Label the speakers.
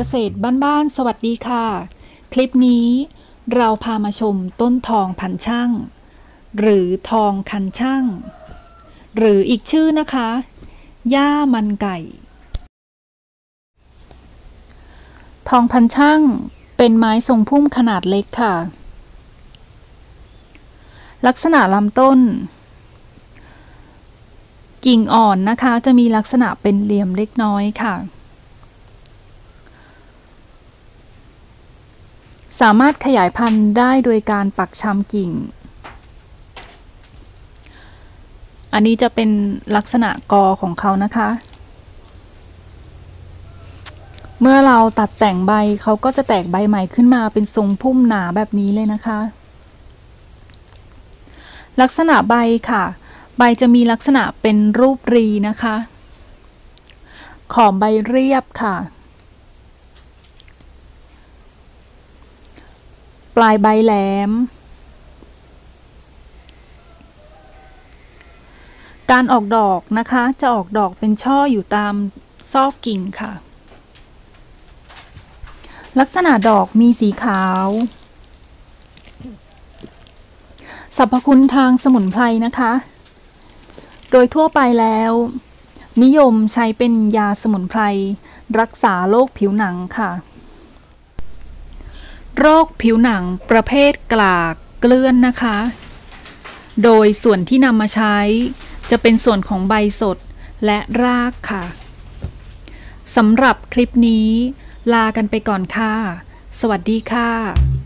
Speaker 1: เกษตรบ้านๆ สวัสดีค่ะ คลิปนี้เราพามาชมต้นทองพันช่าง หรือทองคันช่าง หรืออีกชื่อนะคะย่ามันไก่ ทองพันช่างเป็นไม้ทรงพุ่มขนาดเล็กค่ะ ลักษณะลำต้น กิ่งอ่อนนะคะจะมีลักษณะเป็นเหลี่ยมเล็กน้อยค่ะ สามารถขยายพันธุ์ได้โดยการปักชำกิ่ง อันนี้จะเป็นลักษณะกอของเขานะคะ เมื่อเราตัดแต่งใบเขาก็จะแตกใบใหม่ขึ้นมาเป็นทรงพุ่มหนาแบบนี้เลยนะคะ ลักษณะใบค่ะ ใบจะมีลักษณะเป็นรูปรีนะคะ ขอบใบเรียบค่ะ ปลายใบแหลม การออกดอกนะคะ จะออกดอกเป็นช่ออยู่ตามซอกกิ่งค่ะ ลักษณะดอกมีสีขาวสรรพคุณทางสมุนไพรนะคะ โดยทั่วไปแล้ว นิยมใช้เป็นยาสมุนไพร รักษาโรคผิวหนังค่ะ โรคผิวหนังประเภทกลากเกลื่อนนะคะ โดยส่วนที่นำมาใช้ จะเป็นส่วนของใบสดและรากค่ะสำหรับคลิปนี้ ลากันไปก่อนค่ะ สวัสดีค่ะ